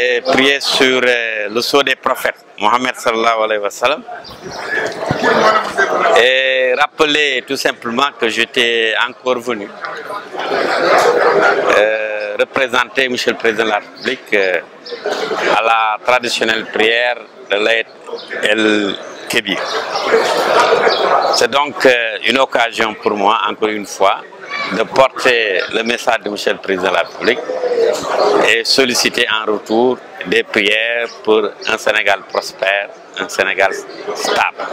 Et prier sur euh, le sceau des prophètes, Mohammed sallallahu alayhi wa. Et rappeler tout simplement que j'étais encore venu euh, représenter Monsieur le Président de la République euh, à la traditionnelle prière de l'Aïd El Kébir. C'est donc une occasion pour moi, encore une fois, de porter le message de Monsieur le Président de la République et solliciter en retour des prières pour un Sénégal prospère, un Sénégal stable.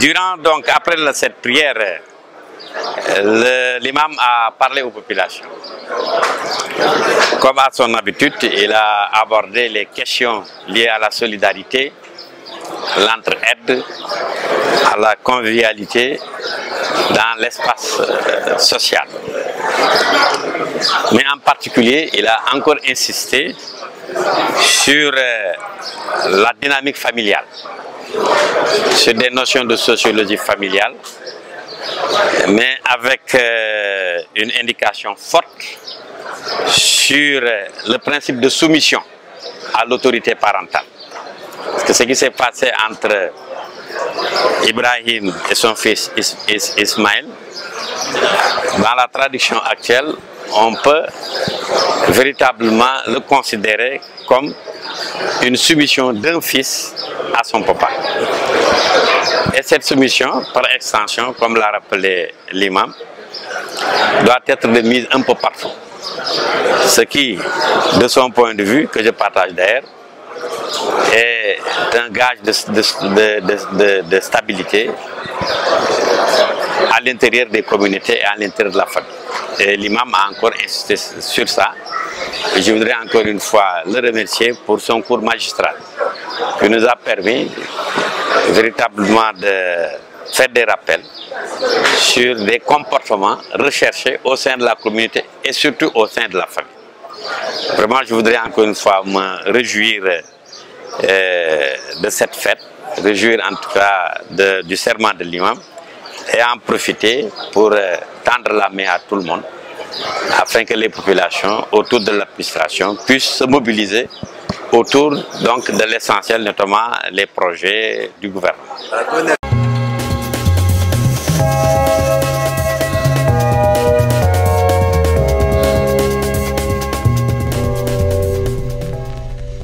Durant donc, après cette prière, le- l'imam a parlé aux populations. Comme à son habitude, il a abordé les questions liées à la solidarité, l'entraide, à la convivialité dans l'espace euh, social. Mais en particulier, il a encore insisté sur euh, la dynamique familiale, sur des notions de sociologie familiale, mais avec euh, une indication forte sur euh, le principe de soumission à l'autorité parentale. Parce que ce qui s'est passé entre Ibrahim et son fils Is- Is- Ismaël, dans la traduction actuelle, on peut véritablement le considérer comme une soumission d'un fils à son papa. Et cette soumission, par extension, comme l'a rappelé l'imam, doit être de mise un peu partout. Ce qui, de son point de vue, que je partage d'ailleurs, est un gage de stabilité à l'intérieur des communautés et à l'intérieur de la famille. Et l'imam a encore insisté sur ça. Je voudrais encore une fois le remercier pour son cours magistral qui nous a permis véritablement de faire des rappels sur des comportements recherchés au sein de la communauté et surtout au sein de la famille. Vraiment, je voudrais encore une fois me réjouir euh, de cette fête, réjouir en tout cas du serment de l'imam et en profiter pour euh, tendre la main à tout le monde afin que les populations autour de l'administration puissent se mobiliser autour donc de l'essentiel, notamment les projets du gouvernement.